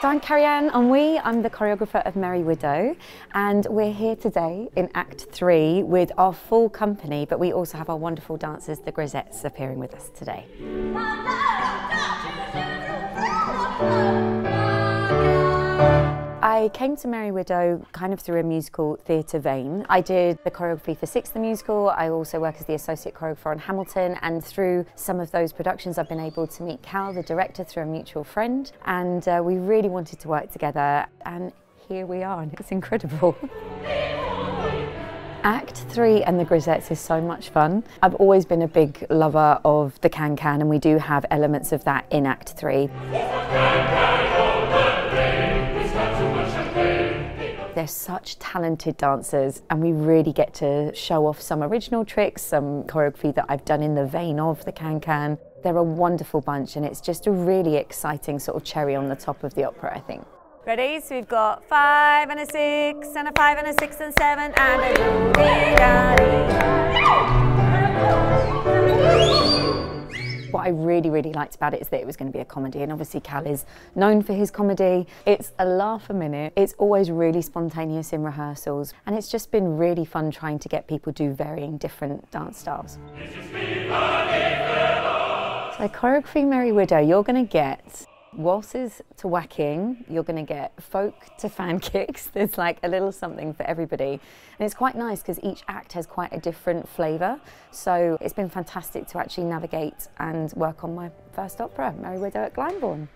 So I'm Carrie-Anne Ingrouille, I'm the choreographer of Merry Widow and we're here today in Act 3 with our full company but we also have our wonderful dancers, the Grisettes, appearing with us today. I came to Merry Widow kind of through a musical theatre vein. I did the choreography for Six the Musical, I also work as the associate choreographer on Hamilton and through some of those productions I've been able to meet Cal, the director, through a mutual friend and uh, we really wanted to work together and here we are and it's incredible. Act three and the Grisettes is so much fun. I've always been a big lover of the can-can and we do have elements of that in Act three. They're such talented dancers and we really get to show off some original tricks, some choreography that I've done in the vein of the can-can. They're a wonderful bunch and it's just a really exciting sort of cherry on the top of the opera, I think. Ready? So we've got five and a six and a five and a six and seven and a I really, really liked about it is that it was going to be a comedy, and obviously Cal is known for his comedy. It's a laugh a minute. It's always really spontaneous in rehearsals, and it's just been really fun trying to get people do varying different dance styles. So choreography Merry Widow, you're going to get waltzes to waacking, you're going to get folk to fan kicks. There's like a little something for everybody. And it's quite nice because each act has quite a different flavour. So it's been fantastic to actually navigate and work on my first opera, Merry Widow at Glyndebourne.